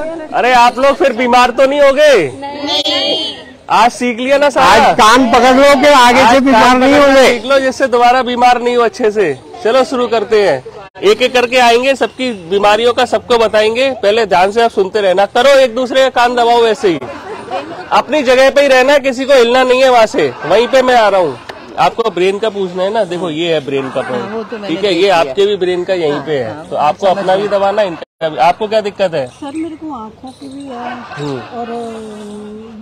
अरे आप लोग फिर बीमार तो नहीं हो गए आज सीख लिया ना सारा? आज कान पकड़ लो कि आगे से बीमार नहीं हो गए सीख लो जिससे दोबारा बीमार नहीं हो अच्छे से। चलो शुरू करते हैं। एक एक करके आएँगे सबकी बीमारियों का सबको बताएँगे। पहले ध्यान से आप सुनते रहना। करो एक दूसरे का कान दबाओ वैसे ही। अपनी जगह पे ही रहना किसी को हिलना नहीं है वहाँ से। वहीं पे मैं आ रहा हूँ। आपको ब्रेन का पूछना है ना? देखो ये है ब्रेन का पॉइंट ठीक है ये आपके भी ब्रेन का यहीं पे है। तो आपको अपना भी दबाना इनका भी। आपको क्या दिक्कत है? सर मेरे को आँखों की भी है। और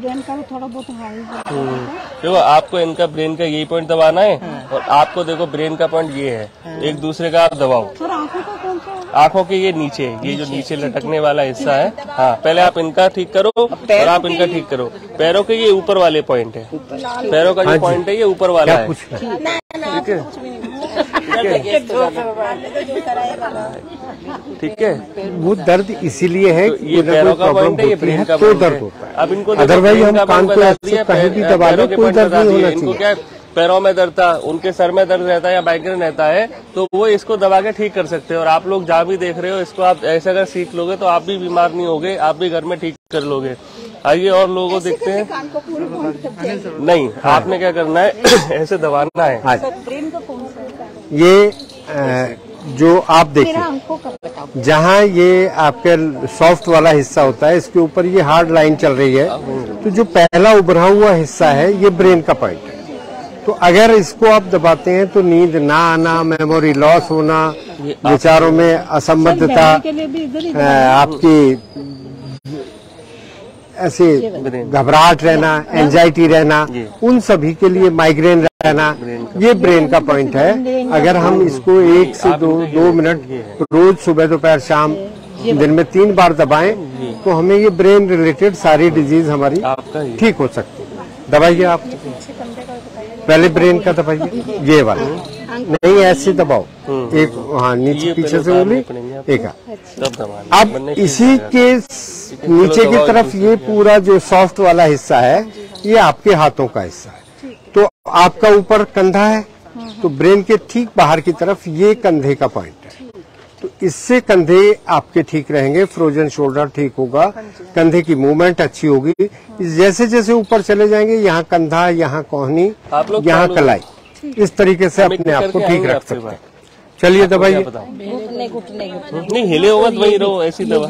ब्रेन का भी थोड़ा बहुत हाई है। देखो आपको इनका ब्रेन का यही पॉइंट दबाना है और आपको देखो ब्रेन का पॉइंट ये है। एक दूसरे का आप दबाओ। आँखों का ये नीचे ये जो नीचे लटकने वाला हिस्सा है। हाँ पहले आप इनका ठीक करो और आप इनका ठीक करो। पैरों के ये ऊपर वाले पॉइंट है। पैरों का जो पॉइंट है ये ऊपर वाला है। ठीक है। ठीक है। वो दर्द इसीलिए है तो कि ये पैरों का पॉइंट है ये ब्रेन का तो पॉइंट दर्द है। होता है। अब इनको अदरवाइज़ हम कान को ऐसे कहीं भी दबा लो कोई दर्द नहीं होना चाहिए। है, पैरों में दर्द था उनके सर में दर्द रहता है या बैकग्राउंड रहता है तो वो इसको दबा के ठीक कर सकते हैं। और आप लोग जहाँ भी देख रहे हो इसको आप ऐसे अगर सीख लोगे तो आप भी बीमार नहीं होगे आप भी घर में ठीक कर लोगे। आइए और लोगों को देखते हैं। नहीं आपने क्या करना है? ऐसे दबाना है। हाँ। ब्रेन का कौन सा ये जो आप देखिए जहाँ ये आपके सॉफ्ट वाला हिस्सा होता है इसके ऊपर ये हार्ड लाइन चल रही है। तो जो पहला उभरा हुआ हिस्सा है ये ब्रेन का पॉइंट है। तो अगर इसको आप दबाते हैं तो नींद ना आना मेमोरी लॉस होना विचारों में असंबद्धता आपकी ऐसे घबराहट रहना एंजाइटी रहना उन सभी के लिए माइग्रेन रहना ये ब्रेन का पॉइंट है। अगर हम इसको एक से दो दो मिनट रोज सुबह दोपहर शाम दिन में तीन बार दबाएँ तो हमें ये ब्रेन रिलेटेड सारी डिज़ीज़ हमारी ठीक हो सकती है। दबाइए आप। पहले ब्रेन का दबाइए ये वाला। नहीं ऐसे दबाओ। एक हाँ नीचे पीछे से बोली उतारने एक दबाना अब इसी के नीचे की तरफ़ ये पूरा जो सॉफ्ट वाला हिस्सा है ये आपके हाथों का हिस्सा है। तो आपका ऊपर कंधा है तो ब्रेन के ठीक बाहर की तरफ़ ये कंधे का पॉइंट है। तो इससे कंधे आपके ठीक रहेंगे फ्रोजन शोल्डर ठीक होगा कंधे की मूवमेंट अच्छी होगी। जैसे जैसे ऊपर चले जाएँगे यहाँ कंधा यहाँ कोहनी यहाँ कलाई। इस तरीके से अपने आप को ठीक रख सकते हैं। चलिए घुटने नहीं हिले होगा तो वहीं रहो ऐसी दवा।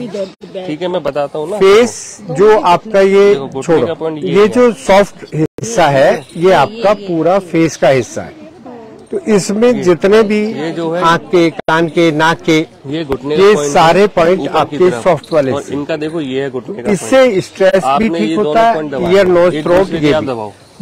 ठीक है मैं बताता हूँ फेस जो आपका ये छोड़ो। ये ये जो सॉफ्ट हिस्सा है ये आपका पूरा फेस का हिस्सा है। तो इसमें जितने भी आँख के कान के नाक के ये घुटने ये सारे की आपके सॉफ्ट वाले और इनका देखो ये है घुटने इससे स्ट्रेस भी ठीक होता है ईयर नोज़ थ्रोट ये।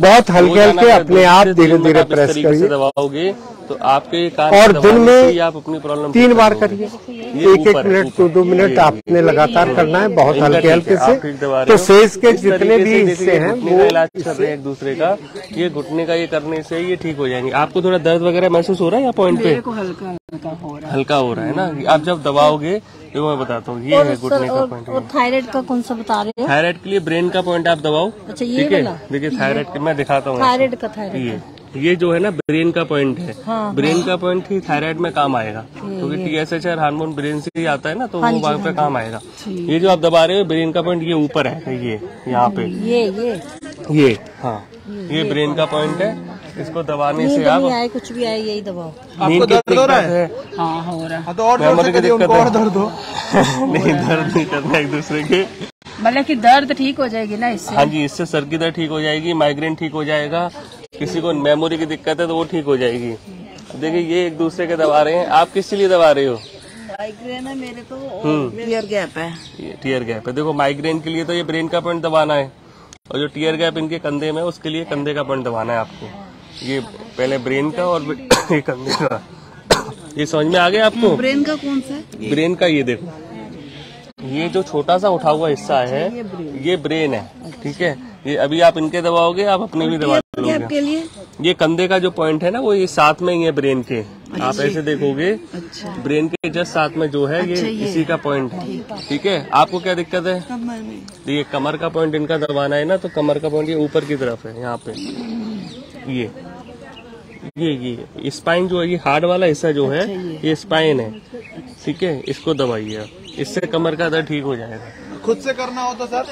बहुत हल्के हल्के अपने आप धीरे धीरे प्रेस करिए। दबाओगे। तो आपके और दिन में आप अपनी प्रॉब्लम तीन बार करिए। एक एक मिनट दो दो मिनट आपने लगातार करना है बहुत हल्के हल्के से तो। फेस के जितने भी हिस्से हैं वो इलाज कर रहे हैं एक दूसरे का। ये घुटने का ये करने से ये ठीक हो जाएँगे। आपको थोड़ा दर्द वगैरह महसूस हो रहा है या पॉइंट पे? हल्का हल्का हो रहा हल्का हो रहा है ना? आप जब दबाओगे तो मैं बताता हूँ ये है घुटने का पॉइंट और थायराइड का कौन सा बता रहे हो? थायराइड के लिए ब्रेन का पॉइंट आप दबाओ अच्छा ये ठीक है? देखिए थायराइड मैं दिखाता हूँ थायराइड का थायराइड ये जो है ना ब्रेन का पॉइंट है। हाँ, ब्रेन हाँ। का पॉइंट ही थायराइड में काम आएगा। क्योंकि T S H R hormone brain से ही आता है ना तो वो वहाँ पे काम आएगा। ये जो आप दबा रहे हो ब्रेन का पॉइंट ये ऊपर है ये यहाँ पे। ये ये। ये हाँ। ये ब्रेन का पॉइंट है इसको दबाने से आप आए कुछ भी आए यही दबाओ। नींद की दिक्कत है हाँ? हो? रहा है। तो दिक्कत उनको और दर्द हो। नहीं दर्द नहीं करना एक दूसरे के। मतलब कि दर्द ठीक हो जाएगी ना इससे? हाँ जी इससे सर की दर्द ठीक हो जाएगी माइग्रेन ठीक हो जाएगा किसी को मेमोरी की दिक्कत है तो वो ठीक हो जाएगी। देखिए ये एक दूसरे के दबा रहे हैं। आप किस लिए दबा रहे हो? माइग्रेन है मेरे तो टीयर गैप है। टीयर गैप है। देखो माइग्रेन के लिए तो ये ब्रेन का पॉइंट दबाना है। और जो टीयर गैप इनके कंधे में उसके लिए कंधे का पॉइंट दबाना है आपको। ये पहले ब्रेन का और ये कंधे का। ये समझ में आ गया आपको? ब्रेन का कौन सा? ब्रेन का ये देखो। ये जो छोटा सा उठा हुआ हिस्सा है ये ब्रेन है ठीक है? ये अभी आप इनके दबाओगे आप अपने भी दबा के लिए? ये कंधे का जो पॉइंट है ना वो ये साथ में ही है ब्रेन के। आप ऐसे देखोगे अच्छा। ब्रेन के जस्ट साथ में जो है ये इसी का पॉइंट है। ठीक है। आपको क्या दिक्कत है? तो ये कमर का पॉइंट इनका दबाना है ना तो कमर का पॉइंट ये ऊपर की तरफ़ है यहाँ पे। ये। ये ये। स्पाइन जो है ये हार्ड वाला हिस्सा जो है ये। स्पाइन है। ठीक है? इसको दबाइए आप। इससे कमर का दर्द ठीक हो जाएगा। खुद से करना हो तो सर?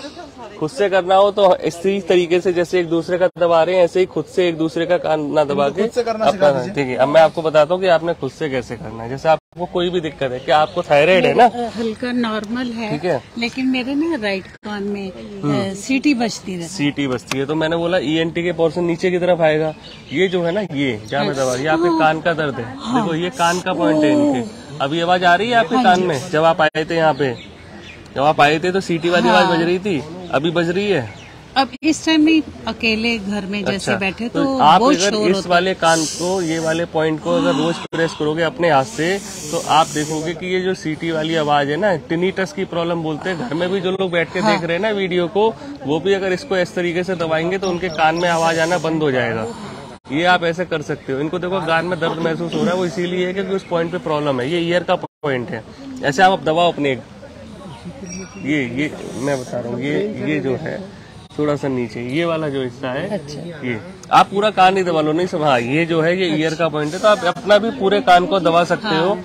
खुद से करना हो तो इसी तरीके से जैसे एक दूसरे का दबा रहे हैं ऐसे ही खुद से एक दूसरे का कान ना दबा के खुद से करना। ठीक है अब मैं आपको बताता हूँ कि आपने खुद से कैसे करना है। जैसे आपको कोई भी दिक्कत है क्या आपको थायराइड है ना? हल्का नॉर्मल है ठीक है। लेकिन मेरे ना राइट कान में सीटी बचती है। सीटी बचती है तो मैंने बोला ईएनटी के पोर्सन नीचे की तरफ़ आएगा। ये जो है ना ये जहाँ मैं दबा ये आपके कान का दर्द है। देखो ये कान का पॉइंट है इनके। अभी आवाज़ आ रही है आपके कान में? जब आप आए थे यहाँ पे जब आप आए थे तो सीटी वाली आवाज़ बज रही थी अभी बज रही है? अब इस टाइम नहीं अकेले घर में जैसे अच्छा बैठे तो तो आप अगर शोर इस वाले कान को ये वाले पॉइंट को अगर रोज प्रेस करोगे अपने हाथ से तो आप देखोगे कि ये जो सीटी वाली आवाज़ है ना टिनीटस की प्रॉब्लम बोलते हैं। घर में भी जो लोग बैठ के हाँ। देख रहे हैं ना वीडियो को वो भी अगर इसको इस तरीके से दबाएँगे तो उनके कान में आवाज़ आना बंद हो जाएगा। ये आप ऐसे कर सकते हो। इनको देखो कान में दर्द महसूस हो रहा है वो इसीलिए है क्योंकि उस पॉइंट पे प्रॉब्लम है। ये ईयर का पॉइंट है। ऐसे आप दबाओ अपने ये ये मैं बता रहा हूँ ये ये जो है थोड़ा सा नीचे ये वाला जो हिस्सा है अच्छा। ये आप पूरा कान नहीं दबा लो नहीं सब हाँ ये जो है ये ईयर का पॉइंट है तो आप अपना भी पूरे कान को दबा सकते हो।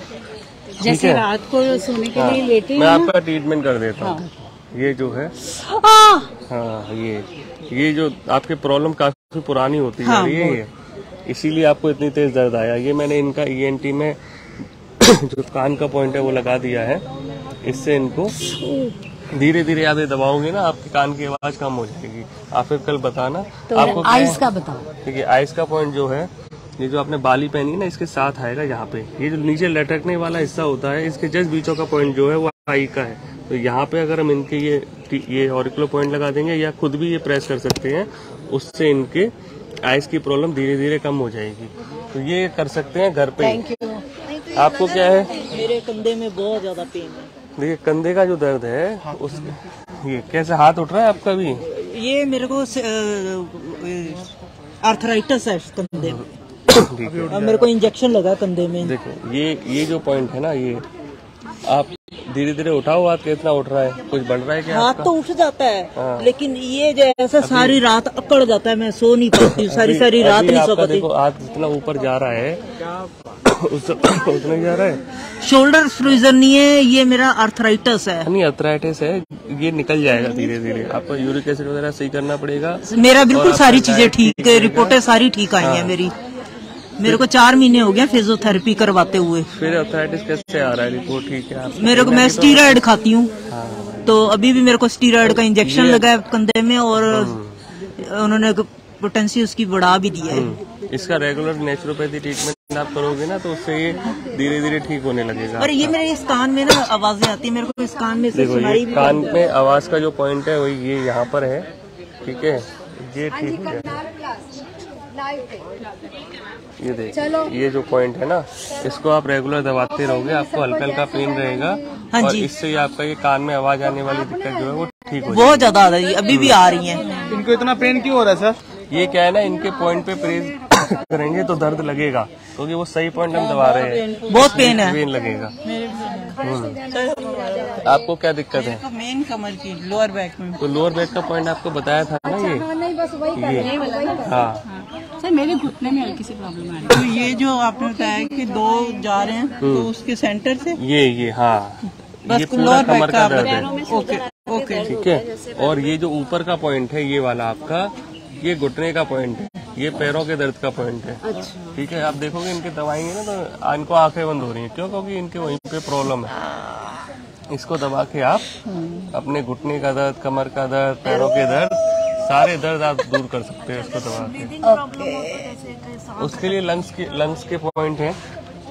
जैसे रात को सोने के हाँ, लिए लेटे मैं आपका ट्रीटमेंट कर देता हूँ। ये जो है हाँ। ये ये जो आपकी प्रॉब्लम काफ़ी पुरानी होती रही है ये। इसीलिए आपको इतनी तेज दर्द आया। ये मैंने इनका ईएनटी में जो कान का पॉइंट है वो लगा दिया है। इससे इनको धीरे धीरे आप ये दबाओगे ना आपके कान की आवाज़ कम हो जाएगी। आप फिर कल बताना। तो आपको आइस का बताओ ठीक है आइस का पॉइंट जो है ये जो आपने बाली पहनी है ना इसके साथ आएगा यहाँ पे। ये जो नीचे लटकने वाला हिस्सा होता है इसके जस्ट बीचों का पॉइंट जो है वो आई का है। तो यहाँ पे अगर हम इनके ये ये ऑरिकुलर पॉइंट लगा देंगे या खुद भी ये प्रेस कर सकते हैं उससे इनके आइस की प्रॉब्लम धीरे धीरे कम हो जाएगी। तो ये कर सकते हैं घर पे। आपको क्या है? मेरे कंधे में बहुत ज़्यादा पेन है। देखिए कंधे का जो दर्द है उस ये कैसे हाथ उठ रहा है आपका भी ये मेरे को आर्थराइटिस है कंधे में। और मेरे को इंजेक्शन लगा कंधे में। देखो ये ये जो पॉइंट है ना ये आप धीरे धीरे उठाओ हाथ कितना उठ रहा है? कुछ बढ़ रहा है क्या हाथ तो उठ जाता है हाँ। लेकिन ये जैसा सारी रात अकड़ जाता है मैं सो नहीं पाती सारी सारी रात नहीं सो पाती। हाथ जितना ऊपर जा रहा है जा रहा है। शोल्डर फ्रीजर नहीं है ये मेरा आर्थराइटिस है। नहीं अर्थराइटिस है। ये निकल जाएगा धीरे धीरे आपको यूरिक एसिड वगैरह सही करना पड़ेगा। मेरा बिल्कुल सारी चीज़ें ठीक है। रिपोर्टें सारी ठीक आई हैं मेरी। मेरे को चार महीने हो गए फिजियोथेरेपी करवाते हुए। फिर अर्थराइटिस कैसे आ रहा है? रिपोर्ट ठीक है मेरे को मैं स्टीरॉयड खाती हूँ। हाँ। तो अभी भी मेरे को स्टीरॉयड का इंजेक्शन लगा है कंधे में और हम्म। उन्होंने पोटेंसी उसकी बढ़ा भी दिया है। हम्म। इसका रेगुलर नेचुरोपैथी ट्रीटमेंट आप करोगे ना तो उससे ये धीरे धीरे ठीक होने लगेगा और ये मेरे इस कान में ना आवाज़ें आती है मेरे को इस कान में से देखो सुनाई ये भी कान में आवाज़ का जो पॉइंट है वही ये यहाँ पर है ठीक है? ये ठीक है। ये देख ये जो पॉइंट है ना इसको आप रेगुलर दबाते रहोगे आपको हल्का हल्का पेन रहेगा हाँ और इससे ही आपका ये कान में आवाज़ आने वाली दिक्कत जो है वो ठीक हो बहुत ज़्यादा आ रही है अभी भी आ रही है। इनको इतना पेन क्यों हो रहा है सर ये क्या है ना इनके पॉइंट पे प्रेस करेंगे तो दर्द लगेगा क्योंकि वो सही पॉइंट हम दबा रहे हैं। बहुत पेन है। पेन लगेगा। हम्म। आपको क्या दिक्कत है? मेन कमर की लोअर बैक में। तो लोअर बैक का पॉइंट आपको बताया था ना ये? ये। हाँ सर मेरे घुटने में हल्की सी प्रॉब्लम आ रही है। तो ये जो आपने बताया कि दो जा रहे हैं तो उसके सेंटर से? ये ये हाँ। ये पूरा लोअर कमर बैक का का दर्द है। ओके ओके ठीक है? और ये जो ऊपर का पॉइंट है ये वाला आपका ये घुटने का पॉइंट है। ये पैरों के दर्द का पॉइंट है। ठीक है आप देखोगे इनके दवाएँगे ना तो इनको आँखें बंद हो रही है। क्यों? क्योंकि इनके वहीं पे प्रॉब्लम है। इसको दबा के आप अपने घुटने का दर्द कमर का दर्द पैरों के दर्द सारे दर्द आप दूर कर सकते हैं इसको दबा के। उसके लिए लंग्स के लंग्स के पॉइंट है।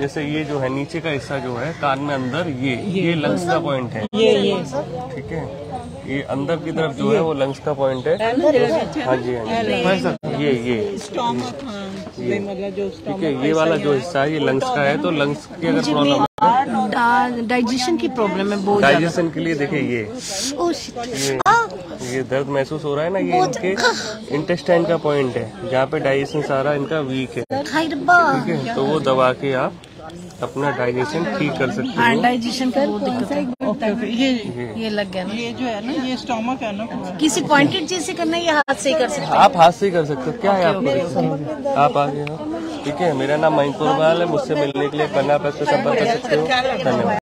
जैसे ये जो है नीचे का हिस्सा जो है कान में अंदर ये ये लंग्स का पॉइंट है। ये ये। ठीक है? ये अंदर की तरफ़ जो है वो लंग्स का पॉइंट है। हाँ जी हाँ जी। ये ये। स्टॉमक मतलब जो ठीक है ये वाला जो हिस्सा है ये लंग्स का है तो लंग्स की अगर प्रॉब्लम डाइजेशन की प्रॉब्लम है बहुत डाइजेशन के लिए देखिए ये। ये ये दर्द महसूस हो रहा है ना ये इनके इंटेस्टाइन का पॉइंट है जहाँ पे डाइजेशन सारा इनका वीक है। ठीक है तो वो दबा के आप अपना डाइजेशन ठीक कर सकते हैं। डाइजेशन का वो दिक्कत है। ओके ओके ये ये लग गया ना। ये जो है ना ये स्टोमक है ना किसी पॉइंटेड चीज़ से करना है या हाथ से ही कर सकते हैं। आप हाथ से ही कर सकते हो। क्या है आपको दिक्कत? आप आगे हो ठीक है मेरा नाम कुरबाल है। मुझसे मिलने के लिए पन्ना पैसा संपर्क कर सकते हो। धन्यवाद।